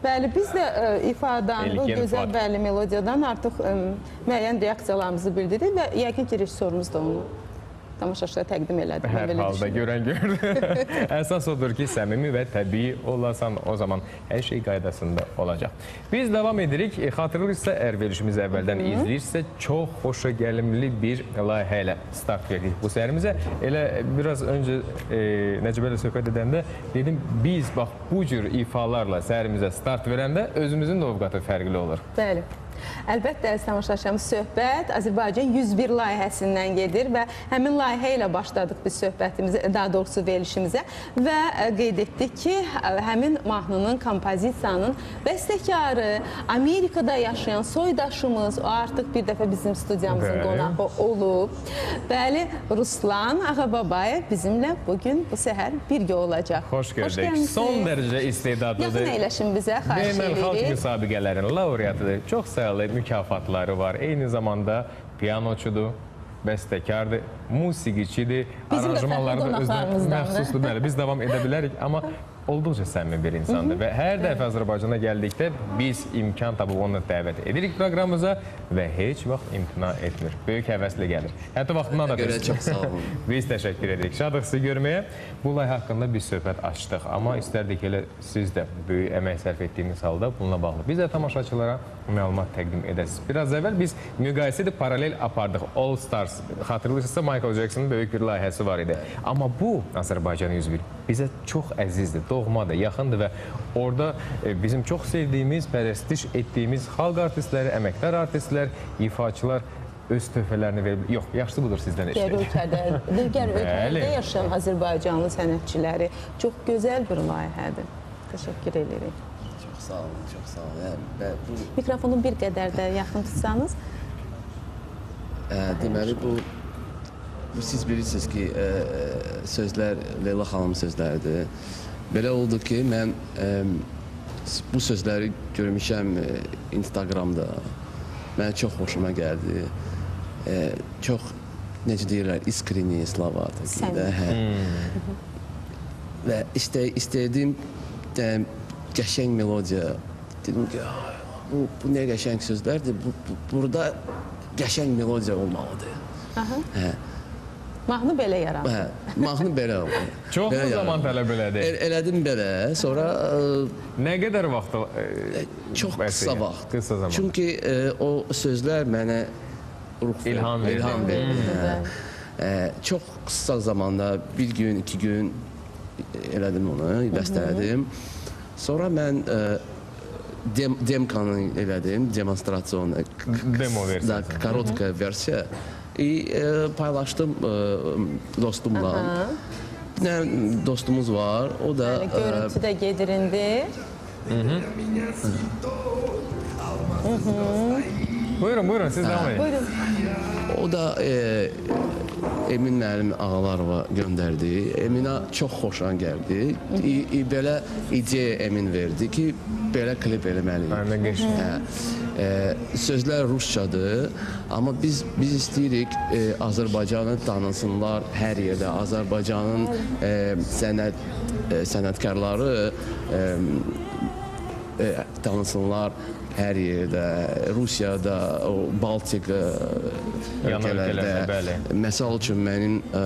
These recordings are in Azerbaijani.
Bəli, biz də ə, ifadən, bu Elgin gözəl Fuad. bəli melodiyadan artıq ə, müəyyən reaksiyalarımızı bildiririk və yəqin ki, rejissorumuz da onu tamaşaçılara təqdim elədi. Mən Hər halda düşünürəm. görən gördü. Əsas odur ki, səmimi və təbii olasan, o zaman hər şey qaydasında olacaq. Biz davam edirik. E, Xatırlayırsa, əgər verilişimizi əvvəldən izləyirsə, çox xoşa gəlimli bir layihə ilə start verdik bu sərimizə. Elə biraz öncə e, Nəcibə ilə söhbət edəndə dedim, biz bax bu cür ifalarla sərimizə start verəndə özümüzün də ovqatı fərqli olur. Bəli. Əlbəttə, əziz tamaşaçılarımız, söhbət Azərbaycan 101 layihəsindən gedir və həmin layihə ilə başladıq biz söhbətimizə, daha doğrusu verilişimizə və ə, qeyd etdik ki, ə, həmin mahnının, kompozisiyanın bəstəkarı Amerikada yaşayan soydaşımız, o artıq bir dəfə bizim studiyamızın qonağı olub. Bəli, Ruslan Ağababayev bizimlə bugün bu səhər birgə olacaq. Xoş gördük. Son dərəcə istedadlıdır. Yaxın əyləşin bizə, Beynəlxalq edirik. müsabiqələrin laureatıdır. Çox sayılı mükafatları var. Eyni zamanda musiqiçidir, Bizim də aranjmanları da özünə məxsusdur. Bəli, biz davam edə bilərik, amma olduqca səmimi bir insandır və hər dəfə Azərbaycana gəldikdə biz imkan tapıb onu dəvət edirik proqramımıza və heç vaxt imtina etmir. Böyük həvəslə gəlir. Hətta vaxtından da tez. çox sağ olun. Biz təşəkkür edirik. Şadıq sizi görməyə. Bu layihə haqqında bir söhbət açdıq, amma istərdik elə siz də böyük əmək sərf etdiyiniz halda bununla bağlı biz də tamaşaçılara məlumat təqdim edəsiniz. Biraz əvvəl biz müqayisədə paralel apardıq. All Stars xatırlayırsınızsa Michael Jackson'ın böyük bir layihəsi var idi. Amma bu Azərbaycan 101 bizə çox əzizdir, doğmadır, yaxındır və orada e, bizim çox sevdiyimiz, pərəstiş etdiyimiz xalq artistləri, əməkdar artistlər, ifaçılar öz töhfələrini verib. Yox, yaxşısı budur sizdən digər eşitmək. ölkədə, digər ölkələrdə yaşayan Azərbaycanlı sənətçiləri çox gözəl bir layihədir. Təşəkkür edirik. Çox sağ olun, çox sağ olun. Yəni, və bu Mikrofonu bir qədər də yaxın tutsanız. ə, deməli bu siz bilirsiniz ki, ə, sözlər Leyla xanımın sözləridir. Belə oldu ki, mən ə, bu sözləri görmüşəm ə, Instagramda. Mənə çox xoşuma gəldi. Ə, çox necə deyirlər, iskrini slava takida. Hə. Və istə istədim də qəşəng melodiya. Dedim ki, "Ay, bu bu nə qəşəng sözlərdir. Bu, bu burada qəşəng melodiya olmalıdır. Hə. Mahnı belə yarandı. Hə, mahnı belə oldu. Çox Belə mu zaman tələb elədi? El, elədim belə, sonra Nə qədər vaxt? e, ə, çox qısa yəni, vaxt. Qısa zaman. Çünki ə, o sözlər mənə ruh İlham verdi. İlham verdi. Hə. Ə, çox qısa zamanda, bir gün, iki gün elədim onu, bəstələdim. Sonra mən ə, dem demkanı elədim, demonstrasyon, Demo da versiyası. korotka versiya. И e, paylaşdım e, dostumla. Bir dənə dostumuz var, o da Yəni, görüntü də gedir indi. Buyurun, buyurun, siz devam edin. Buyurun. O da e, Emin müəllim Ağalarova göndərdi. Eminə çox xoşan gəldi. İ, i, belə ideya Emin verdi ki, belə klip eləməliyik. Qəşəng. Hə. E, sözlər rusçadır, amma biz biz istəyirik e, Azərbaycanı tanısınlar hər yerdə. Azərbaycanın e, sənət e, sənətkarları e, e, tanısınlar hər yerdə. Rusiyada, o Baltik ölkələrdə. bəli. Məsəl üçün mənim e,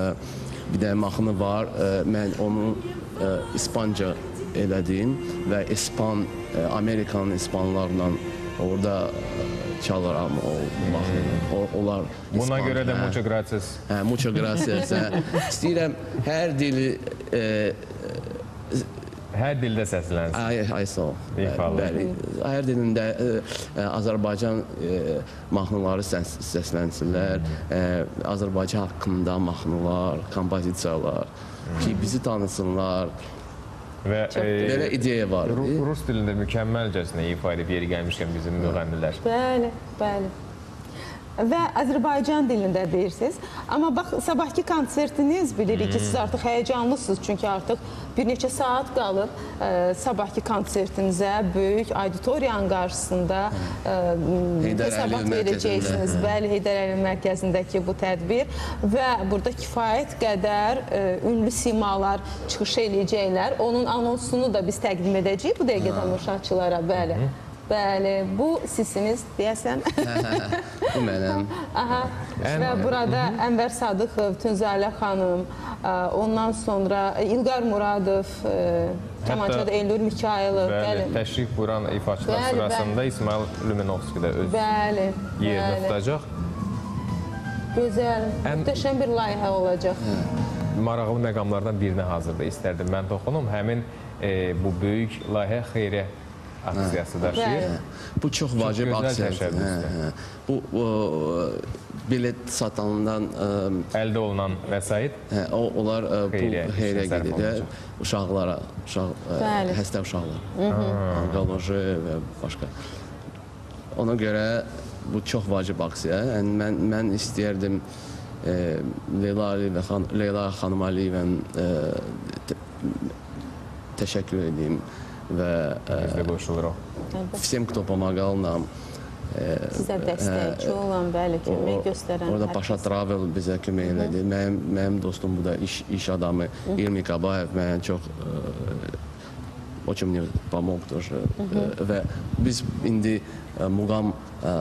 bir dənə mahnı var. E, mən onu e, İspanca elədim və İspan e, Amerikan İspanlarla orada çalıram o mahnını. O, onlar Buna İspan, görə də hə. mucho gracias. Hə, mucho gracias. hə. İstəyirəm hər dili e, Hər dildə səslənsin. sağ ol. İfadə. Bəli. Hər dilində e, e, Azərbaycan e, mahnıları səs, səslənsinlər. E, Azərbaycan haqqında mahnılar, kompozisiyalar ki bizi tanısınlar. Və Belə e, ideya var. Rus dilində mükəmməlcəsinə ifa edib yeri gəlmişkən bizim müğənnilər. Bəli, bəli. Və Azərbaycan dilində deyirsiniz. Amma bax sabahki konsertiniz bilirik ki, siz artıq həyəcanlısınız çünki artıq bir neçə saat qalıb ə, sabahki konsertinizə böyük auditoriyanın qarşısında ə, Heydər hesabat verəcəksiniz. Bəli, Heydər Əliyev mərkəzindəki bu tədbir və burada kifayət qədər ə, ünlü simalar çıxış eləyəcəklər. Onun anonsunu da biz təqdim edəcəyik bu dəqiqə tamaşaçılara. Bəli. Bəli, bu sizsiniz deyəsən. Bu mənim. Aha. Və burada Ənvər Sadıxov, Tünzalə xanım, ə, ondan sonra İlqar Muradov, kamançada Elnur Mikailov, Bəli, təşrif buyuran ifaçılar sırasında İsmail Lümenovski də öz Bəli. yerini tutacaq. Gözəl, möhtəşəm bir layihə olacaq. Maraqlı məqamlardan birinə hazırda istərdim mən toxunum. Həmin e, bu böyük layihə xeyriyyə aksiyası daşıyır. Bəli. Bu çox vacib aksiyadır. Bu o, bilet satandan ə, Əldə olunan vəsait hə, o onlar ə, bu Xeyriyyə xeyrə gedir də uşaqlara, uşaq ə, Bəli. xəstə uşaqlar. Onkoloji və başqa. Ona görə bu çox vacib aksiya. Yəni mən mən istəyərdim e, Leyla Əliyev və xan Leyla xanım Əliyevə e, təşəkkür edeyim və e, biz də qoşuluruq. всем, кто помогал нам. Sizə dəstəkçi olan, bəli, kömək göstərən. Orada hər Paşa kəs. Travel bizə kömək elədi. Mənim mənim dostum bu da iş iş adamı İlmi Qabayev mənə çox ə, очень мне помог тоже. Ə, Və biz indi ə, Muğam ə,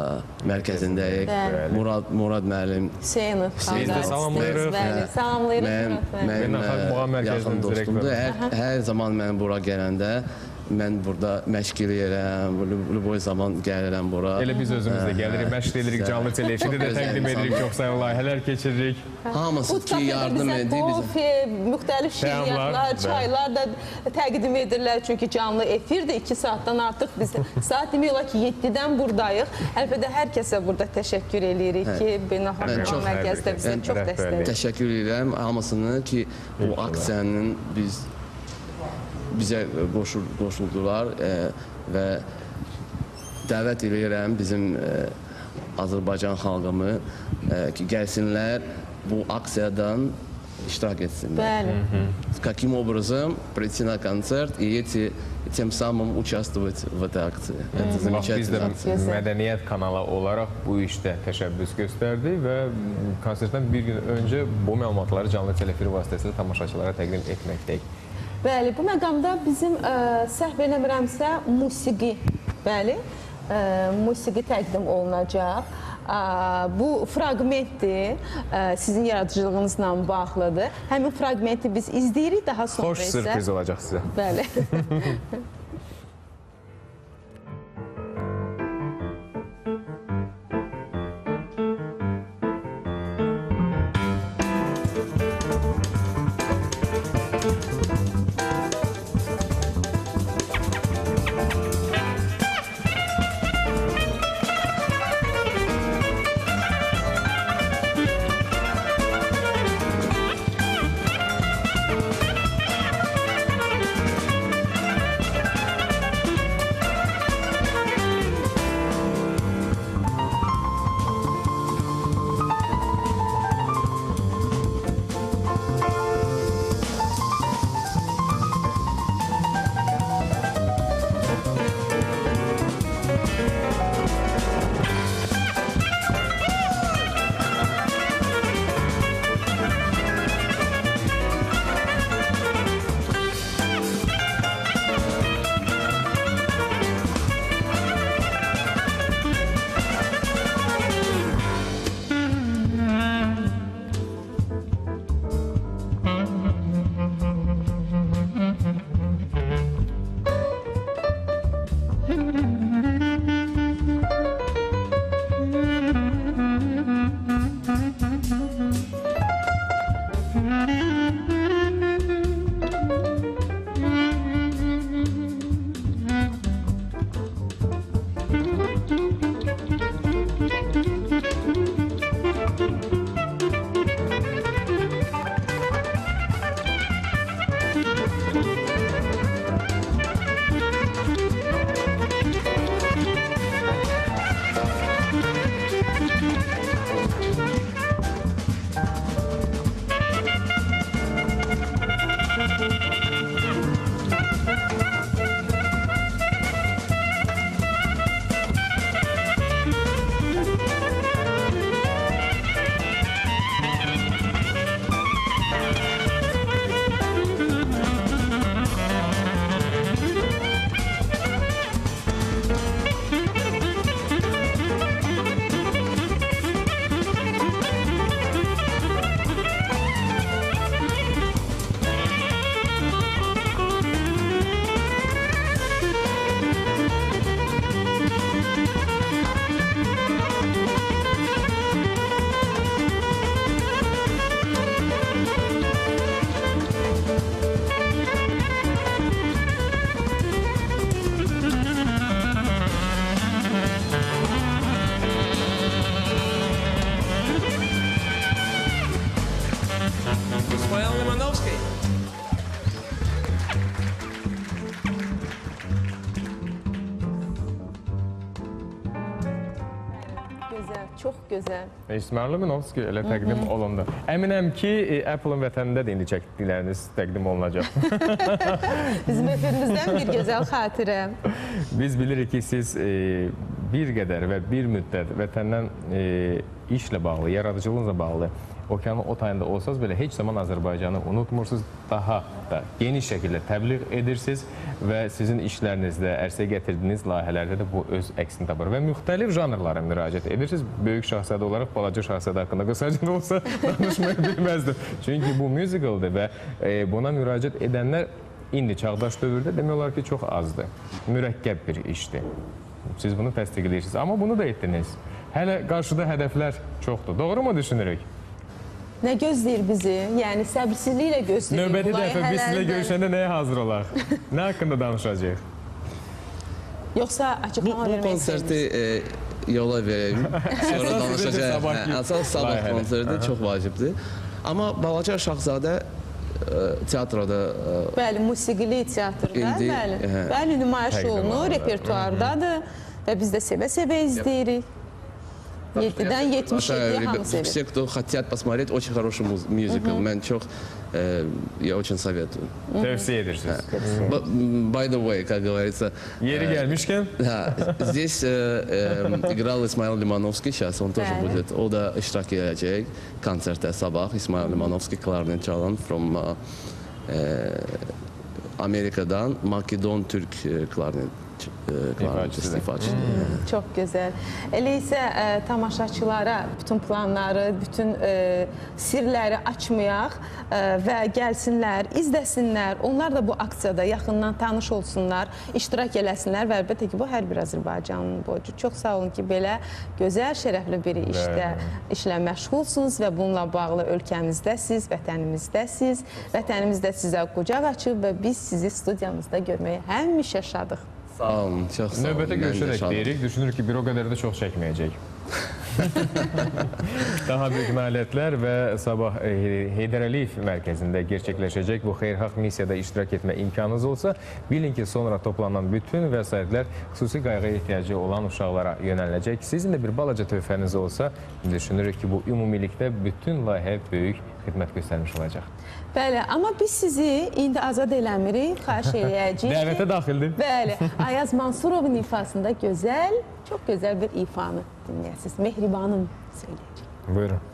mərkəzindəyik. Bəli. Murad Murad müəllim Hüseynov. Biz də xanım, salamlayırıq. Bəli, salamlayırıq. Mənim, Murad bəy. mənim Beynəlxalq ə, Muğam Mərkəzinin yaxın dostumdur. direktoru. Hər, hər zaman mən bura gələndə mən burada məşq eləyirəm, boy zaman gəlirəm bura. Elə biz özümüz də hə, gəlirik, məşq hə, eləyirik, canlı hə. televizyada də təqdim edirik, çox sayılı layihələr keçiririk. Hamısı ki, yardım edir bizə. Kofi, müxtəlif şirniyyatlar, çaylar da təqdim edirlər. Çünki canlı efir də 2 saatdan artıq biz saat demək olar ki, 7-dən buradayıq. Əlbəttə, hər kəsə burada təşəkkür eləyirik ki, Beynəlxalq Mərkəzdə bizə çox dəstək. Təşəkkür edirəm hamısını ki, bu aksiyanın biz bizə qoşul qoşuldular e, və dəvət edirəm bizim e, Azərbaycan xalqımı e, ki, gəlsinlər bu aksiyadan iştirak etsinlər. Bəli. Каким образом прийти на концерт и эти и тем самым участвовать в этой акции. Это Bax, biz də замечательная акция. Gözəl. mədəniyyət kanalı olaraq bu işdə təşəbbüs göstərdi və konsertdən bir gün öncə bu məlumatları canlı telefir vasitəsilə tamaşaçılara təqdim etməkdəyik. Bəli, bu məqamda bizim ə, səhv eləmirəmsə musiqi, bəli, ə, musiqi təqdim olunacaq. Ə, bu fraqmentdir, ə, sizin yaradıcılığınızla bağlıdır. Həmin fraqmenti biz izləyirik, daha sonra Xoş isə sürpriz olacaq sizə. Bəli. İsmail Limanovski elə təqdim olundu. Əminəm ki, e, Apple-ın vətənində də indi çəkdikləriniz təqdim olunacaq. Bizim efirimizdən bir gözəl xatirə. Biz bilirik ki, siz e, bir qədər və bir müddət vətəndən e, işlə bağlı, yaradıcılığınızla bağlı okeanın o tayında olsanız belə heç zaman Azərbaycanı unutmursunuz. Daha da geniş şəkildə təbliğ edirsiniz və sizin işlərinizdə, ərsəyə gətirdiyiniz layihələrdə də bu öz əksini tapır və müxtəlif janrlara müraciət edirsiniz. Böyük şahzadə olaraq balaca şahzadə haqqında qısaca da olsa danışmaya bilməzdim. Çünki bu musicaldır və e, buna müraciət edənlər indi çağdaş dövrdə demək olar ki, çox azdır. Mürəkkəb bir işdir. Siz bunu təsdiqləyirsiniz. Amma bunu da etdiniz. Hələ qarşıda hədəflər çoxdur. Doğru mu düşünürük? Nə gözləyir bizi? Yəni səbirsizliklə gözləyirik. Növbəti bu dəfə biz layihələrdən. görüşəndə nəyə hazır olaq? Nə haqqında danışacağıq? Yoxsa Bu, açıqlama bu vermək konserti e, yola vereyim. Sonra danışacağıq. Hə, Əsas sabah konserti çox vacibdir. Amma Balaca Şahzadə e, teatrda e, Bəli, musiqili teatrda, İndi, bəli. Bəli, nümayiş olunur. repertuardadır və biz də sevə-sevə izləyirik. 7-dən 77-yə hamı sevir. Все, кто хотят посмотреть, очень хороший муз- мюзикл. Mən çox, e, я очень советую. Edirsiniz. But, м, By the way, как говорится, Yeri gəlmişkən Да, здесь э, э, играл Исмаил Лимановский, сейчас он тоже Да. будет. O da iştirak edecek konserte sabah. İsmail Limanovski klarnet çalan from uh, e, Amerika'dan Makedon Türk e, klarnet e, klarnet İfaçısı da. ifaçısı. Çox gözəl. Elə isə ə, tamaşaçılara bütün planları, bütün ə, sirləri açmayaq ə, və gəlsinlər, izləsinlər. Onlar da bu aksiyada yaxından tanış olsunlar, iştirak eləsinlər və əlbəttə ki, bu hər bir Azərbaycanın borcu. Çox sağ olun ki, belə gözəl, şərəfli bir işdə işlə məşğulsunuz və bununla bağlı ölkəmizdəsiz, vətənimizdəsiz. Vətənimiz də sizə qucaq açıb və biz sizi studiyamızda görməyə həmişə şadıq. Sağ olun, çok sağ olun. növbətə Ben de görüşərək şadım. deyirik. Düşünürük ki, bir o qədər də çox çəkməyəcək. Daha böyük nailiyyətlər və sabah e, Heydər Əliyev mərkəzində gerçəkləşəcək bu xeyirxah missiyada iştirak etmə imkanınız olsa, bilin ki, sonra toplanan bütün vəsaitlər xüsusi qayğıya ehtiyacı olan uşaqlara yönələcək. Sizin də bir balaca töhfəniz olsa, düşünürük ki, bu ümumilikdə bütün layihə böyük xidmət göstərmiş olacaq. Bəli, amma biz sizi indi azad eləmirik, xahiş eləyəcəyik. Dəvətə daxildir. Bəli, Ayaz Mansurovun ifasında gözəl, çox gözəl bir ifanı siz mehribanım söyleyeceğim. Buyurun.